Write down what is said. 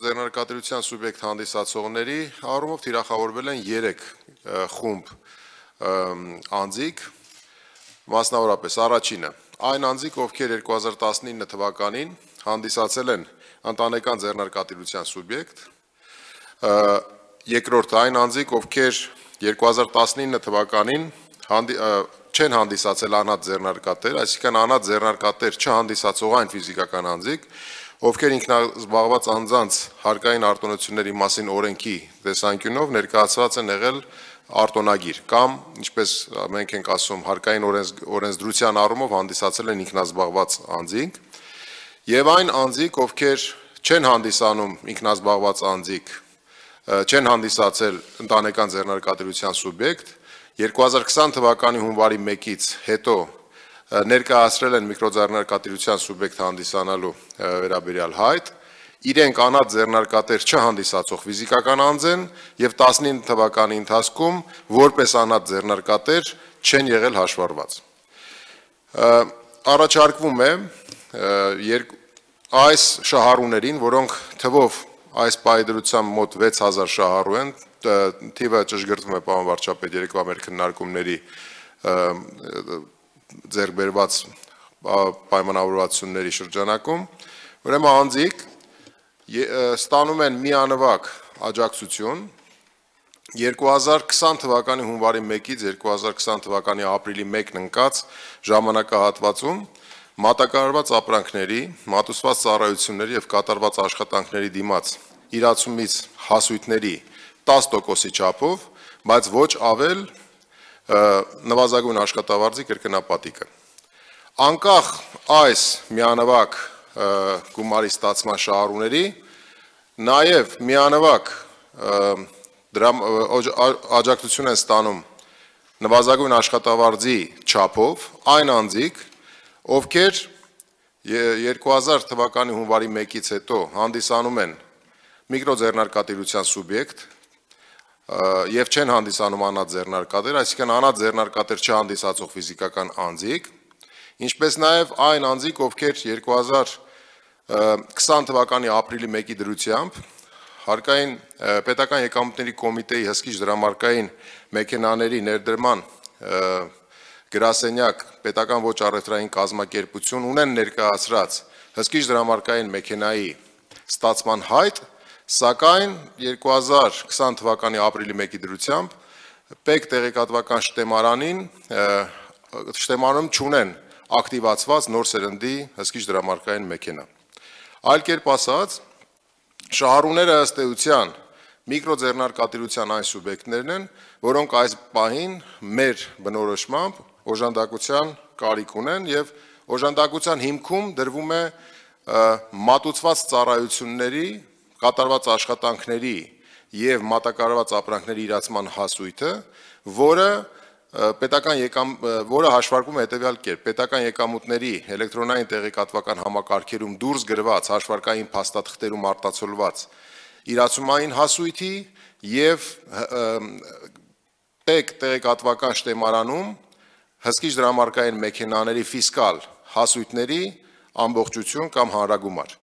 Ձեռնարկատիրության սուբյեկտ հանդիսացողների առումով թիրախավորվել են 3 խումբ անձիկ, մասնավորապես առաջինը. Այն անձիկ, ովքեր 2019 թվականին հանդիսացել են ընտանեկան ձեռնարկատիրության սուբյեկտ, երկրորդ այն անձիկ, ովքեր 2019 թվականին հանդի, չեն հանդիսացել անհատ ձեռնարկատեր, այսինքն անհատ ձեռնարկատեր չհանդիսացող այն ֆիզիկական անձիկ, ովքեր ինքնազբաղված անձանց հարկային արտոնությունների մասին օրենքի տեսանկյունով ներկայացված են եղել արտոնագիր կամ ինչպես մենք ենք ասում հարկային օրենսդրության առումով հանդիսացել են ինքնազբաղված անձինք եւ այն անձիկ, ովքեր չեն հանդիսանում ինքնազբաղված անձիկ, չեն հանդիսացել ընտանեկան ձեռնարկատիրության սուբյեկտ 2020 թվականի հունվարի 1-ից հետո ներկայացրել են միկրոձեռնարկատիրության սուբյեկտ հանդիսանալու վերաբերյալ հայտ, իրենք անհատ ձեռնարկատեր չհանդիսացող ֆիզիկական անձ են եւ 19 թվականի ընթացքում որպես անհատ ձեռնարկատեր չեն եղել հաշվառված։ Առաջարկվում է այս շահառուներին, որոնք թվով այս պայդրությամբ մոտ 6000 շահառու են, թիվը ճշգրտվում է պարոն վարչապետ երեկվա մեր քննարկումների ձեռբերված պայմանավորվածությունների շրջանակում, ուրեմն անձիկ ստանում են միանվագ աջակցություն 2020 թվականի հունվարի 1-ից 2020 թվականի ապրիլի 1-ն ընկած ժամանակահատվածում մատակարարված ապրանքների, մատուցված ծառայությունների եւ կատարված աշխատանքների դիմաց իրացումից հասույթների 10%-ի չափով, բայց ոչ ավել նվազագույն աշխատավարձի կրկնապատիկը։ Անկախ այս միանվագ գումարի ստացման շահառուների, նաև միանվագ դրամ աջակցություն են ստանում նվազագույն աշխատավարձի չափով այն անձիկ, ովքեր 2000 թվականի հունվարի 1-ից հետո հանդիսանում են միկրոձեռնարկատիրության սուբյեկտ, եւ չեն հանդիսանում անհատ ձեռնարկատեր, այսինքն անհատ ձեռնարկատեր չհանդիսացող ֆիզիկական անձիկ, ինչպես նաեւ այն անձիկ, ովքեր 2020 թվականի ապրիլի 1-ի դրությամբ հարկային պետական եկամուտների կոմիտեի հսկիչ դրամարկային մեքենաների ներդրման գրասենյակ պետական ոչ առևտրային կազմակերպություն ունեն ներկայացրած հսկիչ դրամարկային մեքենայի ստացման հայտ Սակայն 2020 թվականի ապրիլի 1-ի դրությամբ ՊԵԿ տեղեկատվական շտեմարանին շտեմարանում ճունեն ակտիվացված նոր սերնդի հսկիչ դրամարկային մեքենա։ Այլ կերպ ասած, շահառուները ըստ էության միկրոձեռնարկատիրության այն սուբյեկտներն են, որոնք այս պահին մեր բնորոշմամբ օժանդակության կարիք ունեն եւ օժանդակության հիմքում դրվում է մատուցված ծառայությունների կատարված աշխատանքների եւ մատակարարված ապրանքների իրացման հասույթը, որը պետական եկամ որը հաշվարկում է հետեւյալ կերպ. Պետական եկամուտների էլեկտրոնային տեղեկատվական համակարգերում դուրս գրված հաշվարկային փաստաթղթերում արտացոլված իրացումային հասույթի եւ ՊԵԿ տեղեկատվական շտեմարանում հսկիչ դրամարկային մեքենաների ֆիսկալ հասույթների ամբողջություն կամ հանրագումար